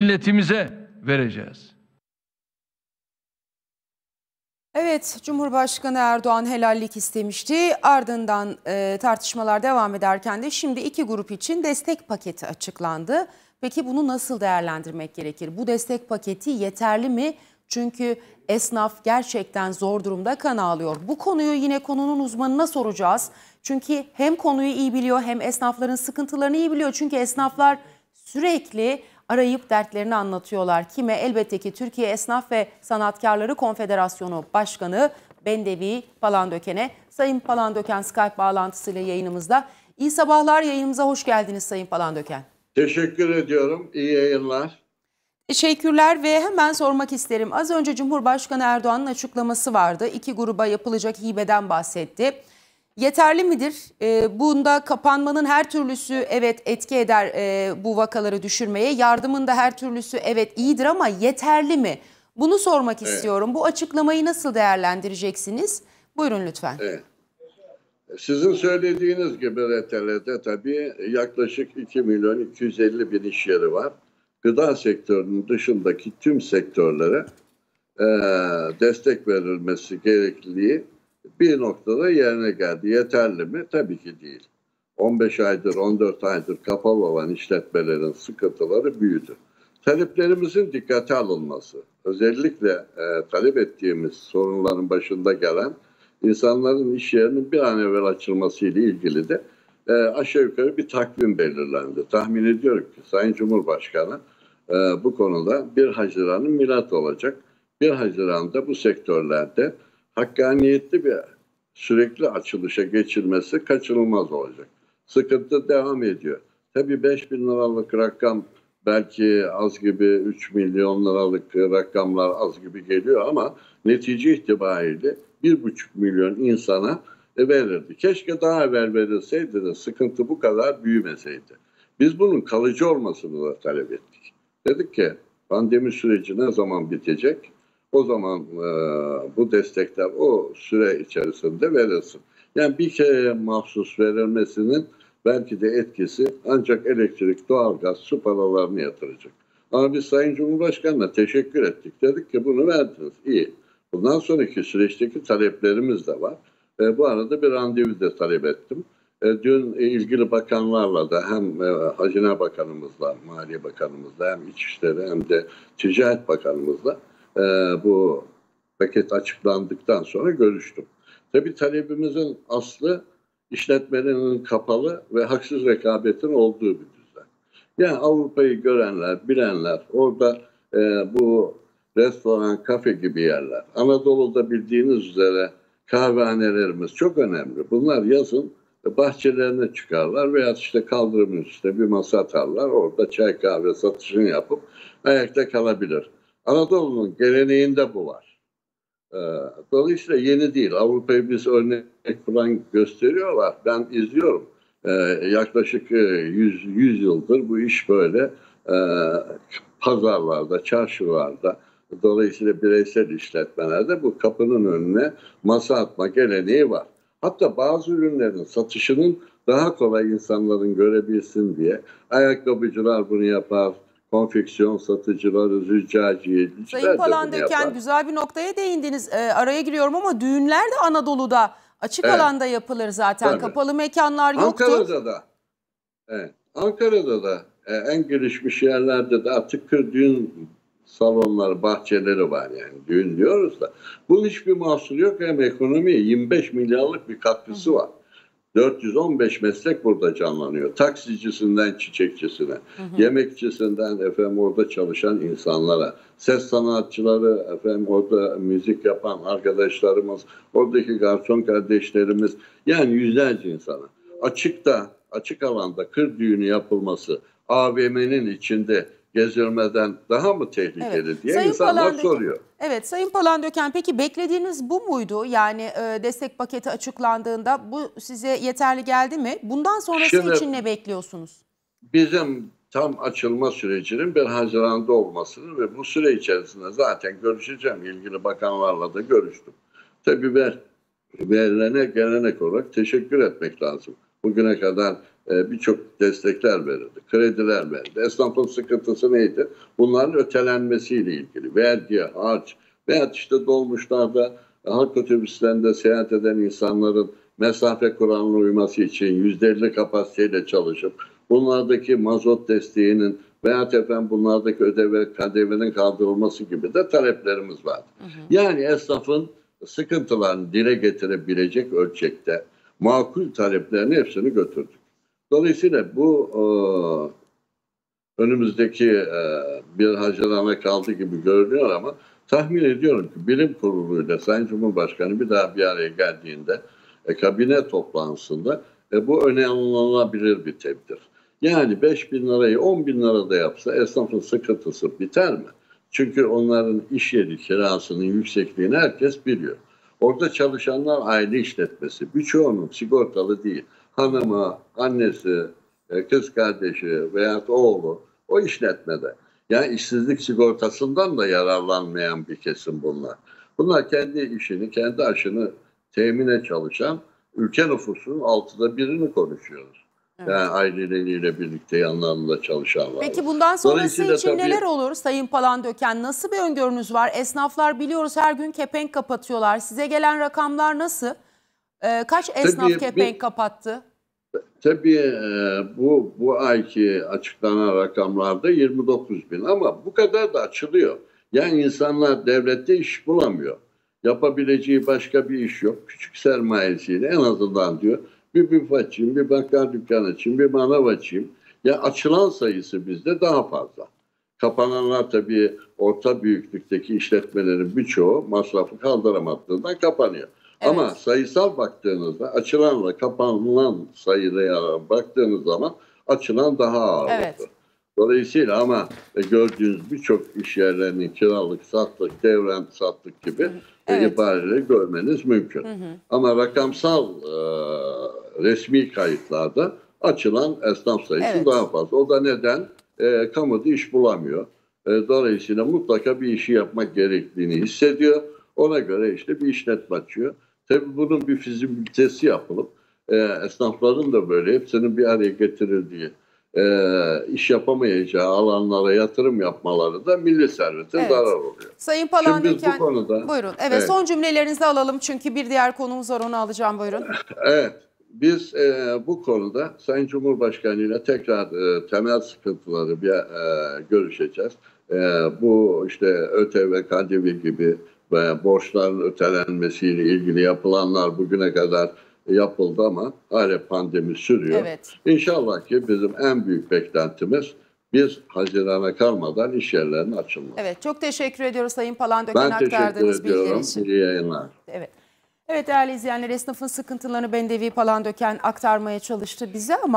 milletimize vereceğiz. Evet, Cumhurbaşkanı Erdoğan helallik istemişti. Ardından e, tartışmalar devam ederken de şimdi iki grup için destek paketi açıklandı. Peki bunu nasıl değerlendirmek gerekir? Bu destek paketi yeterli mi? Çünkü esnaf gerçekten zor durumda kan ağlıyor. Bu konuyu yine konunun uzmanına soracağız. Çünkü hem konuyu iyi biliyor hem esnafların sıkıntılarını iyi biliyor. Çünkü esnaflar sürekli arayıp dertlerini anlatıyorlar. Kime? Elbette ki Türkiye Esnaf ve Sanatkarları Konfederasyonu Başkanı Bendevi Palandöken'e. Sayın Palandöken Skype bağlantısıyla yayınımızda. İyi sabahlar yayınımıza hoş geldiniz Sayın Palandöken. Teşekkür ediyorum. İyi yayınlar. Teşekkürler ve hemen sormak isterim. Az önce Cumhurbaşkanı Erdoğan'ın açıklaması vardı. İki gruba yapılacak hibeden bahsetti. Yeterli midir? E, bunda kapanmanın her türlüsü evet etki eder e, bu vakaları düşürmeye. Yardımın da her türlüsü evet iyidir ama yeterli mi? Bunu sormak evet. istiyorum. Bu açıklamayı nasıl değerlendireceksiniz? Buyurun lütfen. Evet. Sizin söylediğiniz gibi RTL'de tabii yaklaşık 2 milyon 250 bin iş yeri var. Gıda sektörünün dışındaki tüm sektörlere e, destek verilmesi gerekliliği bir noktada yerine geldi. Yeterli mi? Tabii ki değil. 15 aydır, 14 aydır kapalı olan işletmelerin sıkıntıları büyüdü. Taleplerimizin dikkate alınması, özellikle e, talep ettiğimiz sorunların başında gelen insanların iş yerinin bir an evvel açılması ile ilgili de e, aşağı yukarı bir takvim belirlendi. Tahmin ediyorum ki Sayın Cumhurbaşkanı e, bu konuda 1 Haziran'ın milat olacak. 1 Haziran'da bu sektörlerde hakkaniyetli bir sürekli açılışa geçilmesi kaçınılmaz olacak. Sıkıntı devam ediyor. Tabii 5 bin liralık rakam belki az gibi 3 milyon liralık rakamlar az gibi geliyor ama netice itibariyle 1,5 milyon insana verirdi. Keşke daha evvel verilseydi de sıkıntı bu kadar büyümeseydi. Biz bunun kalıcı olmasını da talep ettik. Dedik ki pandemi süreci ne zaman bitecek? O zaman e, bu destekler o süre içerisinde verilsin. Yani bir kere mahsus verilmesinin belki de etkisi ancak elektrik, doğalgaz, su paralarını yatıracak. Ama biz Sayın Cumhurbaşkanı'na teşekkür ettik. Dedik ki bunu verdiniz. İyi. Bundan sonraki süreçteki taleplerimiz de var. E, bu arada bir randevu da talep ettim. E, dün ilgili bakanlarla da hem e, Hazine Bakanımızla, Maliye Bakanımızla hem İçişleri hem de Ticaret Bakanımızla e, bu paket açıklandıktan sonra görüştüm. Tabii talebimizin aslı işletmelerinin kapalı ve haksız rekabetin olduğu bir düzen. Yani Avrupa'yı görenler, bilenler, orada e, bu restoran, kafe gibi yerler. Anadolu'da bildiğiniz üzere kahvehanelerimiz çok önemli. Bunlar yazın bahçelerine çıkarlar veya işte kaldırımın üstünde bir masa atarlar. Orada çay kahve satışını yapıp ayakta kalabilir. Anadolu'nun geleneğinde bu var. Ee, dolayısıyla yeni değil. Avrupa'yı biz örnek falan gösteriyorlar. Ben izliyorum. Ee, yaklaşık 100, e, 100 yıldır bu iş böyle e, pazarlarda, çarşılarda, dolayısıyla bireysel işletmelerde bu kapının önüne masa atma geleneği var. Hatta bazı ürünlerin satışının daha kolay insanların görebilsin diye ayakkabıcılar bunu yapar, konfeksiyon satıcıları, züccaciyeciler Sayın Palandöken güzel bir noktaya değindiniz. E, araya giriyorum ama düğünler de Anadolu'da açık evet. alanda yapılır zaten. Tabii. Kapalı mekanlar yoktur. Ankara'da da. Evet. Ankara'da da e, en gelişmiş yerlerde de artık düğün salonları, bahçeleri var yani. Düğün diyoruz da. Bunun hiçbir mahsuru yok. Hem ekonomiye 25 milyarlık bir katkısı var. 415 meslek burada canlanıyor. Taksicisinden çiçekçisine, hı hı. yemekçisinden efendim orada çalışan insanlara, ses sanatçıları, efendim orada müzik yapan arkadaşlarımız, oradaki garson kardeşlerimiz yani yüzlerce insana. Açıkta, açık alanda kır düğünü yapılması, AVM'nin içinde gezilmeden daha mı tehlikeli evet. diye Sayın insanlar Palandöken, soruyor. Evet Sayın Palandöken peki beklediğiniz bu muydu? Yani e, destek paketi açıklandığında bu size yeterli geldi mi? Bundan sonrası Şimdi, için ne bekliyorsunuz? Bizim tam açılma sürecinin bir Haziran'da olmasını ve bu süre içerisinde zaten görüşeceğim. ilgili bakanlarla da görüştüm. Tabii ver, verilene gelenek olarak teşekkür etmek lazım. Bugüne kadar e, birçok destekler verildi, krediler verildi. Esnafın sıkıntısı neydi? Bunların ötelenmesiyle ilgili. Vergi, harç veya işte dolmuşlarda, halk otobüslerinde seyahat eden insanların mesafe kuralına uyması için %50 kapasiteyle çalışıp bunlardaki mazot desteğinin veya efendim bunlardaki ödeve KDV'nin kaldırılması gibi de taleplerimiz vardı. Yani esnafın sıkıntılarını dile getirebilecek ölçekte makul taleplerini hepsini götürdük. Dolayısıyla bu e, önümüzdeki e, bir Haziran'a kaldı gibi görünüyor ama tahmin ediyorum ki bilim kuruluyla Sayın Cumhurbaşkanı bir daha bir araya geldiğinde e, kabine toplantısında e, bu öne alınabilir bir tedbir. Yani 5 bin lirayı 10 bin lirada yapsa esnafın sıkıntısı biter mi? Çünkü onların iş yeri kirasının yüksekliğini herkes biliyor. Orada çalışanlar aile işletmesi. Birçoğunun sigortalı değil. Hanımı, annesi, e, kız kardeşi veya oğlu o işletmede. Yani işsizlik sigortasından da yararlanmayan bir kesim bunlar. Bunlar kendi işini, kendi aşını temine çalışan ülke nüfusunun altıda birini konuşuyoruz. Evet. Yani aileleriyle birlikte yanlarında çalışanlar. Peki bundan sonrası için tabii- neler olur Sayın Palandöken? Nasıl bir öngörünüz var? Esnaflar biliyoruz her gün kepenk kapatıyorlar. Size gelen rakamlar nasıl? Ee, kaç esnaf bir- kepenk kapattı? Tabii e, bu bu ayki açıklanan rakamlarda 29 bin ama bu kadar da açılıyor. Yani insanlar devlette iş bulamıyor. Yapabileceği başka bir iş yok. Küçük sermayesiyle en azından diyor bir büfe açayım, bir bakkal dükkanı açayım, bir manav açayım. Ya açılan sayısı bizde daha fazla. Kapananlar tabii orta büyüklükteki işletmelerin birçoğu masrafı kaldıramadığından kapanıyor. Evet. Ama sayısal baktığınızda açılanla kapanılan sayıya baktığınız zaman açılan daha ağırlıklı. Evet. Dolayısıyla ama e, gördüğünüz birçok iş yerlerinin kiralık, satlık, devren sattık gibi Evet. ibareleri görmeniz mümkün. Ama rakamsal e, resmi kayıtlarda açılan esnaf sayısı Evet. daha fazla. O da neden? E, kamuda iş bulamıyor. E, dolayısıyla mutlaka bir işi yapmak gerektiğini hissediyor. Ona göre işte bir işletme açıyor. Tabii bunun bir fizibilitesi yapılıp e, esnafların da böyle hepsinin bir araya getirildiği e, iş yapamayacağı alanlara yatırım yapmaları da milli servete Evet. zarar oluyor. Sayın Palandöken bu konuda buyurun. Evet, Evet. son cümlelerinizi alalım çünkü bir diğer konumuz var onu alacağım buyurun. Evet, biz e, bu konuda Sayın Cumhurbaşkanı ile tekrar e, temel sıkıntıları bir e, görüşeceğiz. E, bu işte ÖTV, KDV gibi ve borçların ötelenmesiyle ilgili yapılanlar bugüne kadar yapıldı ama hala pandemi sürüyor. Evet. İnşallah ki bizim en büyük beklentimiz biz Haziran'a kalmadan iş yerlerinin açılması. Evet çok teşekkür ediyoruz Sayın Palandöken Ben teşekkür aktardığınız bilgiler ediyorum. için. İyi yayınlar. Evet. Evet değerli izleyenler esnafın sıkıntılarını Bendevi Palandöken aktarmaya çalıştı bize ama